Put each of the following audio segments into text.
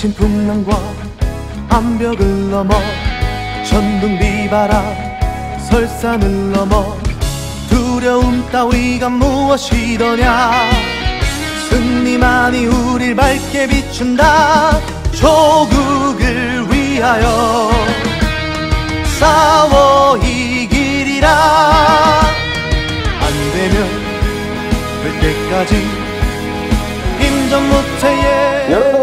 거친 풍랑과 암벽을 넘어 천둥 비바람 설산을 넘어 두려움 따위가 무엇이더냐? 승리만이 우릴 밝게 비춘다. 조국을 위하여 싸워 이기리라. 안 되면 될 때까지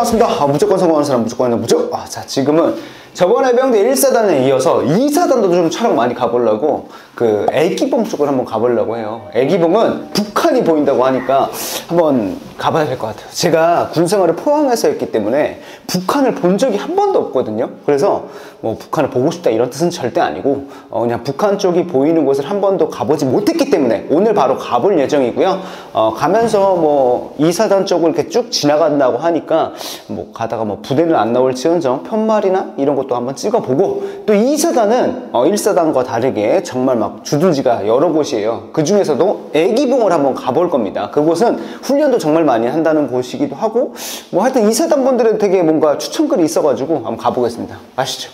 반갑습니다. 아, 무조건 성공하는 사람 무조건 하는 무조. 아, 자 지금은 저번 해병대 1사단에 이어서 2사단도 좀 촬영 많이 가보려고 그 애기봉 쪽을 한번 가보려고 해요. 애기봉은 북한이 보인다고 하니까 한번 가봐야 될 것 같아요. 제가 군생활을 포항에서 했기 때문에 북한을 본 적이 한 번도 없거든요. 그래서 뭐 북한을 보고 싶다 이런 뜻은 절대 아니고 어, 그냥 북한 쪽이 보이는 곳을 한 번도 가보지 못했기 때문에 오늘 바로 가볼 예정이고요. 어, 가면서 뭐 2사단 쪽을 이렇게 쭉 지나간다고 하니까 뭐 가다가 뭐 부대는 안 나올 지언정 편말이나 이런 것도 한번 찍어보고 또 2사단은 어, 1사단과 다르게 정말 막 주둔지가 여러 곳이에요. 그 중에서도 애기봉을 한번 가볼 겁니다. 그곳은 훈련도 정말 많이 한다는 곳이기도 하고 뭐 하여튼 2사단 분들은 되게 뭔가 추천글이 있어가지고 한번 가보겠습니다. 아시죠?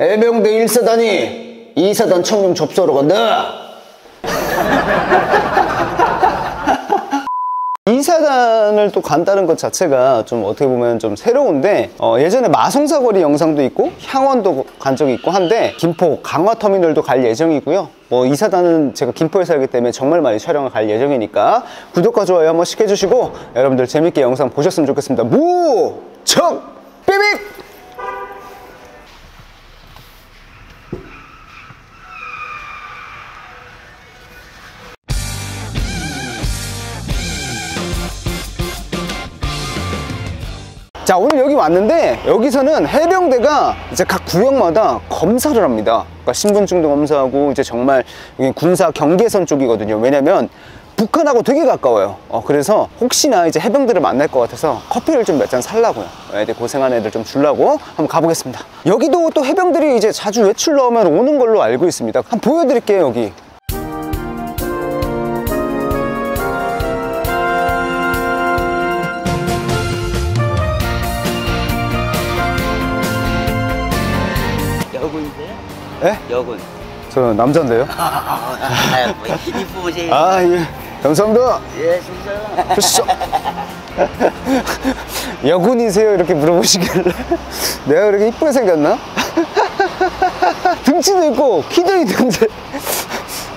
해병대 1사단이 2사단 청룡 접수하러 간다. 2사단을 또 간다는 것 자체가 좀 어떻게 보면 좀 새로운데 어, 예전에 마성사거리 영상도 있고 향원도 간 적이 있고 한데 김포 강화터미널도 갈 예정이고요. 뭐 2사단은 제가 김포에 살기 때문에 정말 많이 촬영을 갈 예정이니까 구독과 좋아요 한 번씩 해주시고 여러분들 재밌게 영상 보셨으면 좋겠습니다. 무청 삐빅 자 오늘 여기 왔는데 여기서는 해병대가 이제 각 구역마다 검사를 합니다. 그러니까 신분증도 검사하고 이제 정말 여기 군사 경계선 쪽이거든요. 왜냐면 북한하고 되게 가까워요. 어, 그래서 혹시나 이제 해병대를 만날 것 같아서 커피를 좀 몇 잔 살라고요. 애들 고생한 애들 좀 주려고 한번 가보겠습니다. 여기도 또 해병들이 이제 자주 외출 나오면 오는 걸로 알고 있습니다. 한번 보여드릴게요 여기 에? 여군. 저 남자인데요 아, 뭐. 아예 감사합니다 예, 진짜. 됐어. 여군이세요? 이렇게 물어보시길래 내가 그렇게 이쁘게 생겼나? 등치도 있고 키도 있는데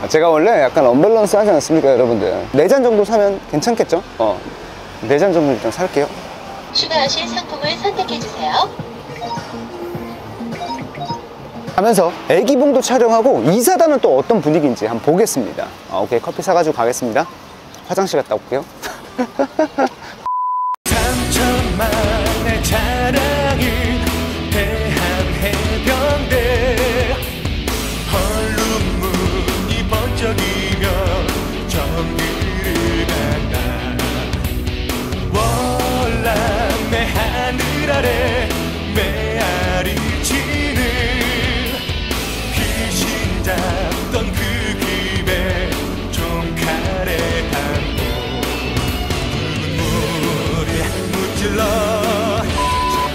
제가 원래 약간 언밸런스 하지 않습니까 여러분들 4잔 정도 사면 괜찮겠죠? 어 4잔 정도 일단 살게요 추가하실 상품을 선택해주세요. 하면서 애기봉도 촬영하고 이사단은 또 어떤 분위기인지 한번 보겠습니다. 아, 오케이. 커피 사가지고 가겠습니다. 화장실 갔다 올게요. 3천만의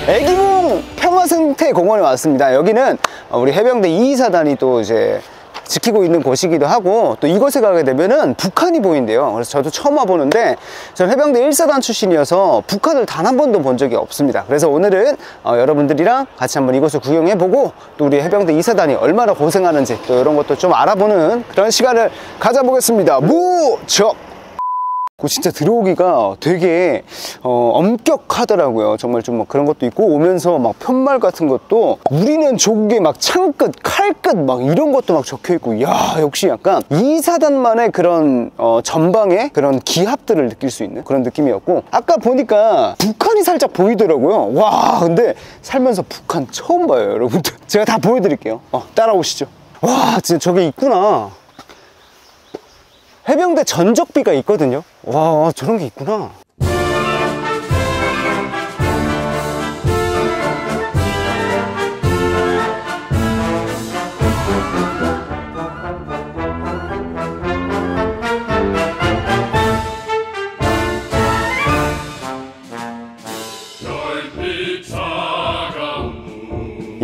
애기봉 평화생태공원에 왔습니다. 여기는 우리 해병대 2사단이 또 이제 지키고 있는 곳이기도 하고 또 이곳에 가게 되면은 북한이 보인대요. 그래서 저도 처음 와보는데 저는 해병대 1사단 출신이어서 북한을 단 한 번도 본 적이 없습니다. 그래서 오늘은 어, 여러분들이랑 같이 한번 이곳을 구경해보고 또 우리 해병대 2사단이 얼마나 고생하는지 또 이런 것도 좀 알아보는 그런 시간을 가져보겠습니다. 무적! 그 진짜 들어오기가 되게 어, 엄격하더라고요. 정말 좀 막 그런 것도 있고 오면서 막 편말 같은 것도 우리는 조국에 막 창끝, 칼끝 막 이런 것도 막 적혀 있고 야 역시 약간 이사단만의 그런 어, 전방의 그런 기합들을 느낄 수 있는 그런 느낌이었고 아까 보니까 북한이 살짝 보이더라고요. 와 근데 살면서 북한 처음 봐요, 여러분들. 제가 다 보여드릴게요. 어, 따라오시죠. 와 진짜 저게 있구나. 해병대 전적비가 있거든요 와 저런 게 있구나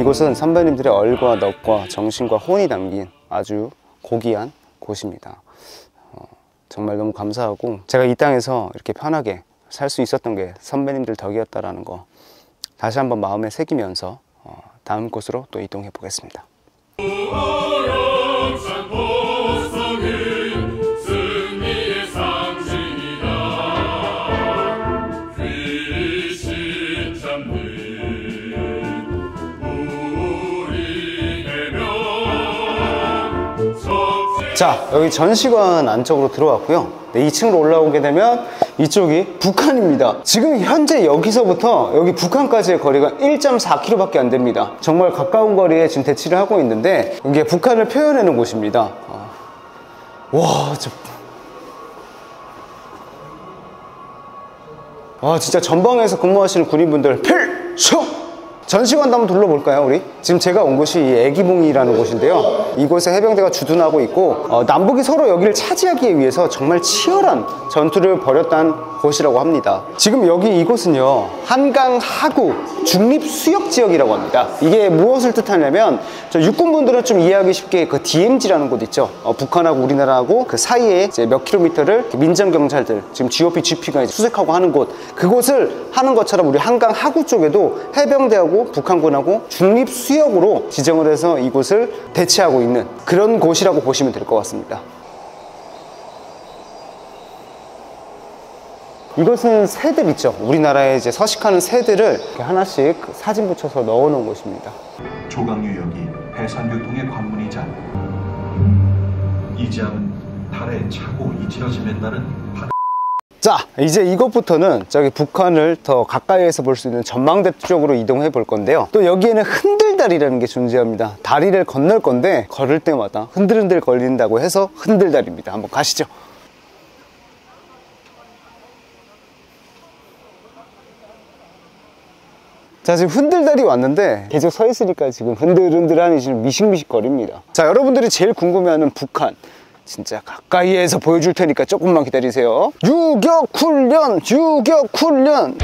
이곳은 선배님들의 얼과 넋과 정신과 혼이 담긴 아주 고귀한 곳입니다. 어, 정말 너무 감사하고 제가 이 땅에서 이렇게 편하게 살 수 있었던 게 선배님들 덕이었다라는 거 다시 한번 마음에 새기면서 어, 다음 곳으로 또 이동해 보겠습니다. 자 여기 전시관 안쪽으로 들어왔고요. 네, 2층으로 올라오게 되면 이쪽이 북한입니다. 지금 현재 여기서부터 여기 북한까지의 거리가 1.4km 밖에 안 됩니다. 정말 가까운 거리에 지금 대치를 하고 있는데 이게 북한을 놓은 곳입니다. 어. 와 진짜 와 진짜 전방에서 근무하시는 군인분들 필수! 전시관도 한번 둘러볼까요 우리? 지금 제가 온 곳이 이 애기봉이라는 곳인데요 이곳에 해병대가 주둔하고 있고 어, 남북이 서로 여기를 차지하기 위해서 정말 치열한 전투를 벌였던 곳이라고 합니다. 지금 여기 이곳은요 한강 하구 중립수역지역이라고 합니다. 이게 무엇을 뜻하냐면 저 육군분들은 좀 이해하기 쉽게 그 DMZ라는 곳 있죠? 어, 북한하고 우리나라하고 그 사이에 이제 몇 킬로미터를 민정경찰들 지금 GOP, GP가 이제 수색하고 하는 곳. 그곳을 하는 것처럼 우리 한강 하구 쪽에도 해병대하고 북한군하고 중립수역으로 지정을 해서 이곳을 대체하고 있는 그런 곳이라고 보시면 될 것 같습니다 이것은 새들 있죠. 우리나라에 이제 서식하는 새들을 하나씩 사진 붙여서 넣어 놓은 곳입니다. 조강유역이 해산교통의 관문이자 이 지함은 달에 차고 따른 바다 자 이제 이것부터는 저기 북한을 더 가까이에서 볼 수 있는 전망대 쪽으로 이동해 볼 건데요. 또 여기에는 흔들다리라는 게 존재합니다. 다리를 건널 건데 걸을 때마다 흔들흔들 걸린다고 해서 흔들다리입니다. 한번 가시죠 자 지금 흔들다리 왔는데 계속 서 있으니까 지금 흔들흔들하니 지금 미식미식 거립니다. 자 여러분들이 제일 궁금해하는 북한. 진짜 가까이에서 보여줄 테니까 조금만 기다리세요. 유격훈련 유격훈련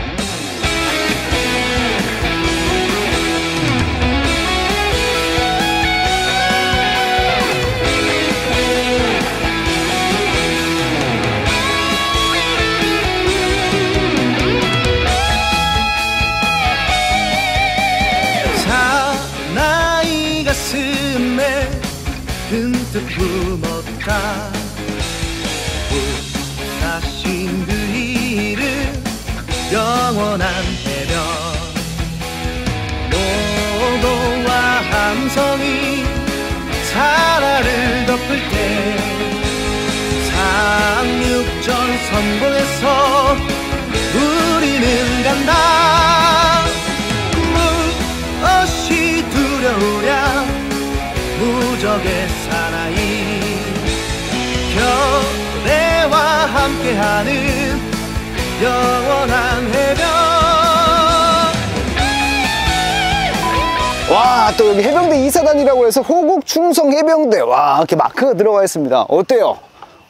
흠뜩 품었다. 사신 그 일은 영원한 해변. 노도와 함성이 사라를 덮을 때 상륙전 성공해서 우리는 간다 함께하는 영원한 해변. 와 또 여기 해병대 이사단이라고 해서 호국 충성 해병대. 와 이렇게 마크가 들어가 있습니다. 어때요?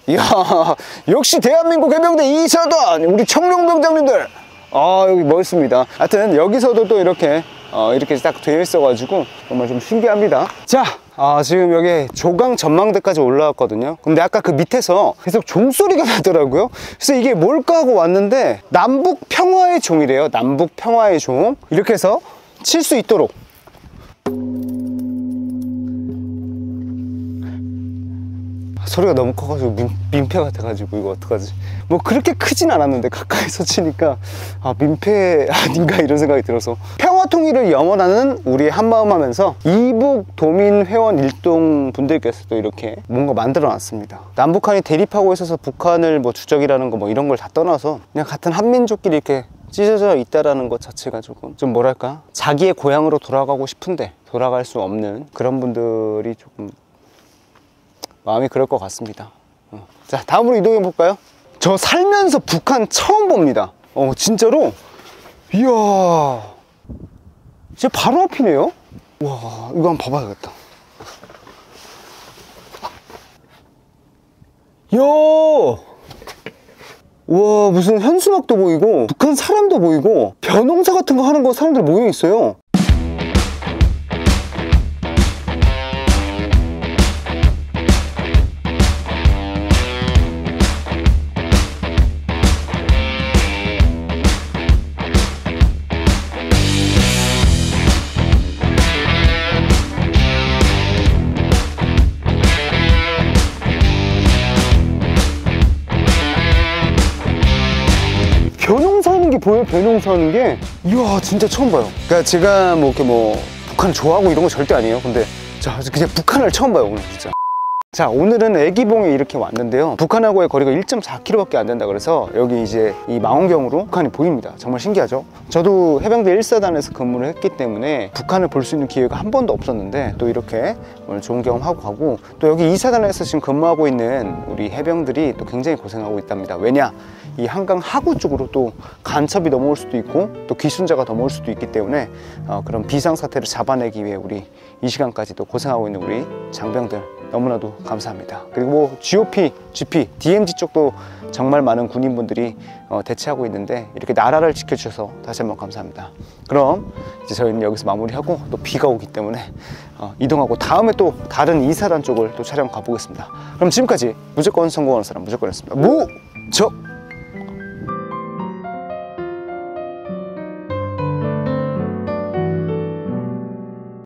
이야 역시 대한민국 해병대 이사단. 우리 청룡병장님들. 아 여기 멋있습니다. 하여튼 여기서도 또 이렇게 어, 이렇게 딱 되어 있어 가지고 정말 좀 신기합니다. 자 아, 지금 여기 조강 전망대까지 올라왔거든요. 근데 아까 그 밑에서 계속 종소리가 나더라고요. 그래서 이게 뭘까 하고 왔는데 남북 평화의 종이래요. 남북 평화의 종. 이렇게 해서 칠 수 있도록 소리가 너무 커가지고 민, 민폐 같아가지고 이거 어떡하지? 뭐 그렇게 크진 않았는데 가까이서 치니까 아 민폐 아닌가 이런 생각이 들어서. 평화 통일을 염원하는 우리 한마음 하면서 이북 도민 회원 일동 분들께서도 이렇게 뭔가 만들어 놨습니다. 남북한이 대립하고 있어서 북한을 뭐 주적이라는 거 뭐 이런 걸 다 떠나서 그냥 같은 한민족끼리 이렇게 찢어져 있다라는 것 자체가 조금 좀 뭐랄까? 자기의 고향으로 돌아가고 싶은데 돌아갈 수 없는 그런 분들이 조금 마음이 그럴 것 같습니다. 어. 자, 다음으로 이동해 볼까요? 저 살면서 북한 처음 봅니다. 어, 진짜로? 이야. 진짜 바로 앞이네요? 와, 이거 한번 봐봐야겠다. 이야. 와, 무슨 현수막도 보이고, 북한 사람도 보이고, 벼농사 같은 거 하는 거 사람들 모여 있어요. 이렇게 보여? 배농사하는 게? 이야 진짜 처음 봐요. 그러니까 제가 뭐 이렇게 뭐 북한 좋아하고 이런 거 절대 아니에요. 근데 자 그냥 북한을 처음 봐요 오늘 진짜 자 오늘은 애기봉에 이렇게 왔는데요. 북한하고의 거리가 1.4km밖에 안 된다 그래서 여기 이제 이 망원경으로 북한이 보입니다. 정말 신기하죠? 저도 해병대 1사단에서 근무를 했기 때문에 북한을 볼 수 있는 기회가 한 번도 없었는데 또 이렇게 오늘 좋은 경험하고 가고 또 여기 2사단에서 지금 근무하고 있는 우리 해병들이 또 굉장히 고생하고 있답니다. 왜냐? 이 한강 하구 쪽으로 또 간첩이 넘어올 수도 있고 또 귀순자가 넘어올 수도 있기 때문에 어, 그런 비상사태를 잡아내기 위해 우리 이 시간까지 또 고생하고 있는 우리 장병들 너무나도 감사합니다. 그리고 뭐 GOP, GP, DMZ 쪽도 정말 많은 군인분들이 어, 대체하고 있는데 이렇게 나라를 지켜주셔서 다시 한번 감사합니다. 그럼 이제 저희는 여기서 마무리하고 또 비가 오기 때문에 어, 이동하고 다음에 또 다른 이사단 쪽을 또 촬영 가보겠습니다. 그럼 지금까지 무조건 성공하는 사람 무조건이었습니다. 무적